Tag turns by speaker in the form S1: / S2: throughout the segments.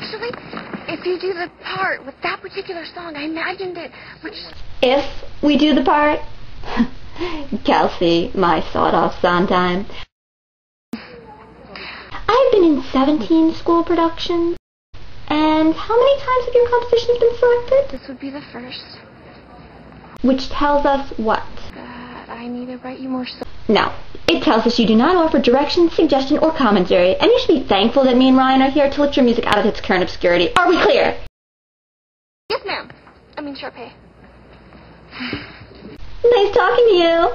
S1: Actually, if you do the part with that particular song, I imagined it. Which
S2: If we do the part, Kelsi, my sawed-off Sondheim. I've been in 17 school productions. And how many times have your compositions been selected?
S1: this would be the first
S2: Which tells us what?
S1: that I need to write you more songs.
S2: No. It tells us you do not offer direction, suggestion, or commentary, and you should be thankful that me and Ryan are here to lift your music out of its current obscurity. Are we clear?
S1: Yes, ma'am. I mean, Sharpay.
S2: Nice talking to you.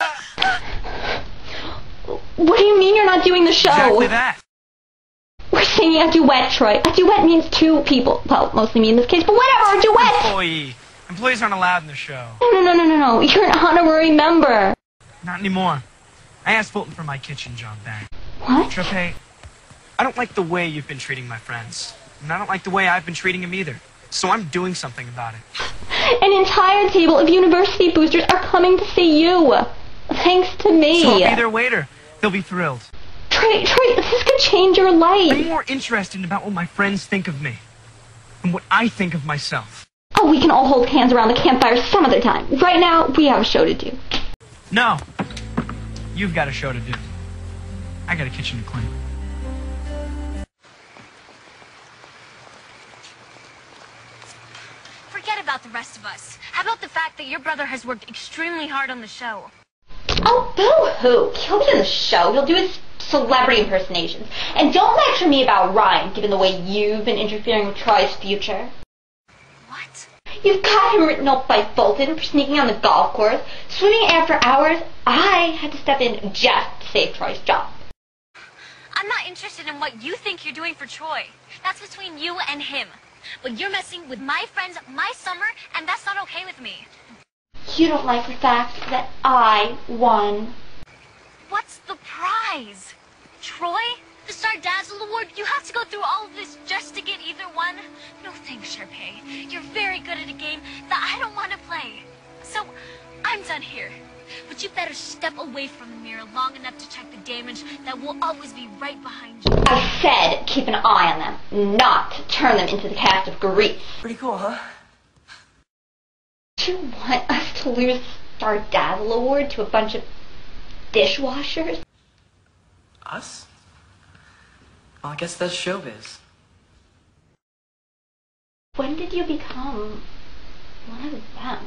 S2: What do you mean you're not doing the show?
S3: Exactly that.
S2: We're singing a duet, Troy. A duet means two people. Well, mostly me in this case, but whatever, a duet!
S3: Employee. Employees aren't allowed in the show.
S2: No, no, no, no, no. You're an honorary member.
S3: Not anymore. I asked Fulton for my kitchen job back.
S2: What?
S3: Trepe, I don't like the way you've been treating my friends. And I don't like the way I've been treating him either. So I'm doing something about it.
S2: An entire table of university boosters are coming to see you. Thanks to me.
S3: So I'll be their waiter. They'll be thrilled.
S2: Troy, Troy, this could change your life.
S3: I'm more interested about what my friends think of me and what I think of myself.
S2: Oh, we can all hold hands around the campfire some other time. Right now, we have a show to do.
S3: No. You've got a show to do. I got a kitchen to clean.
S4: Forget about the rest of us. How about the fact that your brother has worked extremely hard on the show?
S2: Oh, boo-hoo. He'll be in the show. He'll do his celebrity impersonations. And don't lecture me about Ryan, given the way you've been interfering with Troy's future. You've got him written up by Fulton for sneaking on the golf course, swimming after hours. I had to step in just to save Troy's job.
S4: I'm not interested in what you think you're doing for Troy. That's between you and him. But you're messing with my friends, my summer, and that's not okay with me.
S2: You don't like the fact that I won.
S4: What's the prize? Troy? The Star Dazzle Award? You have to go through all of this just to get either one? No thanks, Sharpay. You're very good at a game that I don't want to play. So, I'm done here. But you better step away from the mirror long enough to check the damage that will always be right behind you.
S2: I said keep an eye on them, not turn them into the cast of Grease.
S5: Pretty cool, huh?
S2: Do you want us to lose Star Dazzle Award to a bunch of dishwashers?
S5: Us? Well, I guess that's showbiz.
S2: When did you become one of them?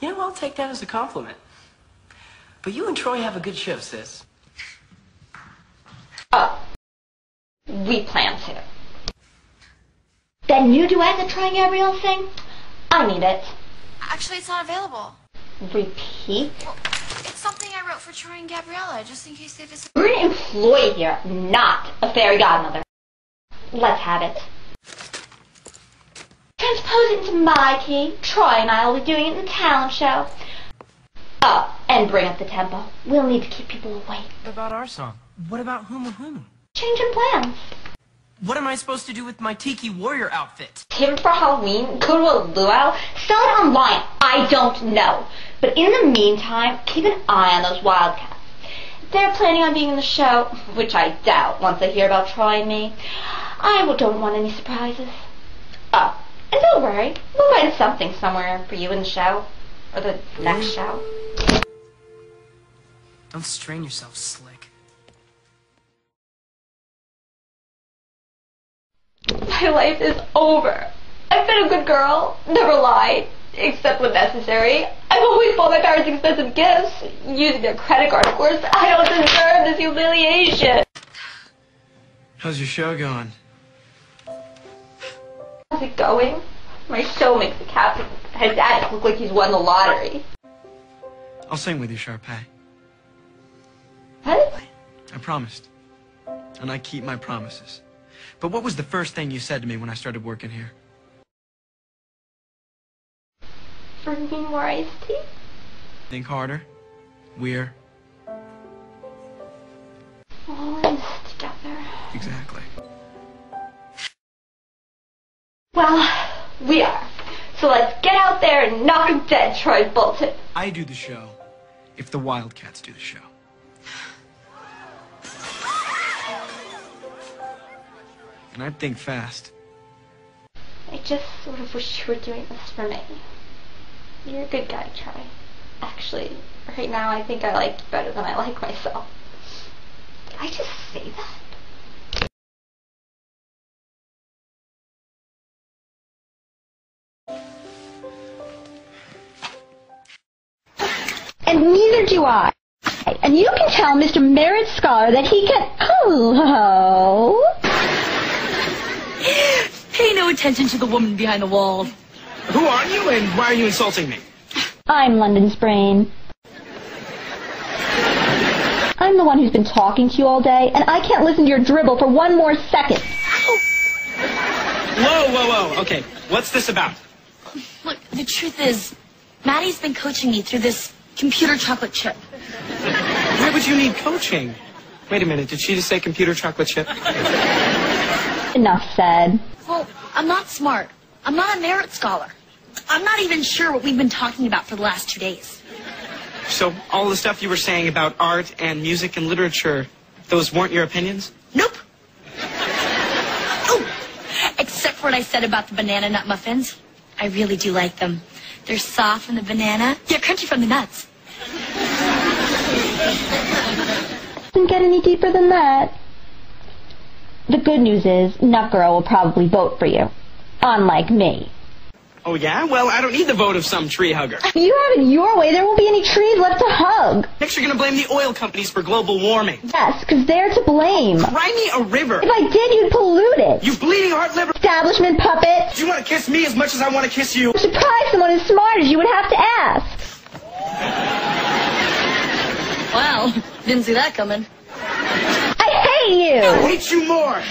S5: You know, I'll take that as a compliment. But you and Troy have a good show, sis.
S2: Oh, we plan to. That new duet that Troy and Gabriella sing? I need it.
S6: Actually, it's not available.
S2: Repeat?
S6: It's something I wrote for Troy and Gabriella, just in case they disagree.
S2: We're an employee here, not a fairy godmother. Let's have it. Transpose it into my key. Troy and I will be doing it in the talent show. Oh, and bring up the tempo. We'll need to keep people awake.
S5: What about our song? What about Humu Humu?
S2: Changing plans.
S5: What am I supposed to do with my Tiki Warrior outfit?
S2: Tim for Halloween? Go to a luau? Sell it online? I don't know. But in the meantime, keep an eye on those Wildcats. If they're planning on being in the show, which I doubt once they hear about Troy and me, I don't want any surprises. Oh, and don't worry, we'll find something somewhere for you in the show. Or the next show.
S5: Don't strain yourself, Slick.
S2: My life is over. I've been a good girl, never lied, except when necessary. I've always bought my parents expensive gifts, using their credit card, of course. I don't deserve this humiliation.
S3: How's your show going?
S2: How's it going? My show makes the captain his dad look like he's won the lottery.
S3: I'll sing with you, Sharpay.
S2: What?
S3: I promised. And I keep my promises. But what was the first thing you said to me when I started working here?
S2: drinking more iced tea.
S3: Think harder. We're
S2: all in this together.
S3: Exactly.
S2: Well, we are. So let's get out there and knock him dead, Troy Bolton.
S3: I do the show if the Wildcats do the show. And I think fast.
S7: I just sort of wish you were doing this for me. You're a good guy, Troy. Actually, right now I think I like you better than I like myself. Did I just say that?
S2: And neither do I. And you can tell Mr. Merit Scholar that he can. Oh.
S4: Pay no attention to the woman behind the wall.
S3: Who are you and why are you insulting me?
S2: I'm London's brain. I'm the one who's been talking to you all day, and I can't listen to your dribble for one more second.
S3: Whoa, whoa, whoa. Okay, what's this about?
S4: Look, the truth is, Maddie's been coaching me through this computer chocolate chip.
S3: Why would you need coaching? Wait a minute, did she just say computer chocolate chip?
S2: Enough said.
S4: Well, I'm not smart. I'm not a merit scholar. I'm not even sure what we've been talking about for the last two days.
S3: So all the stuff you were saying about art and music and literature, those weren't your opinions?
S4: Nope. Oh, except for what I said about the banana nut muffins. I really do like them. They're soft from the banana. They're crunchy from the nuts.
S2: Doesn't get any deeper than that. The good news is, Nut Girl will probably vote for you. Unlike me.
S3: Oh yeah? Well, I don't need the vote of some tree hugger.
S2: If you have it your way, there won't be any trees left to hug.
S3: Next you're gonna blame the oil companies for global warming.
S2: Yes, because they're to blame.
S3: Cry me a river.
S2: If I did, you'd pollute it.
S3: You bleeding heart liver.
S2: Establishment puppet.
S3: Do you want to kiss me as much as I want to kiss you?
S2: I'm surprised someone as smart as you would have to ask.
S4: Wow, didn't see that coming.
S2: I hate you.
S3: I hate you more.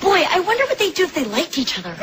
S4: Boy, I wonder what they'd do if they liked each other.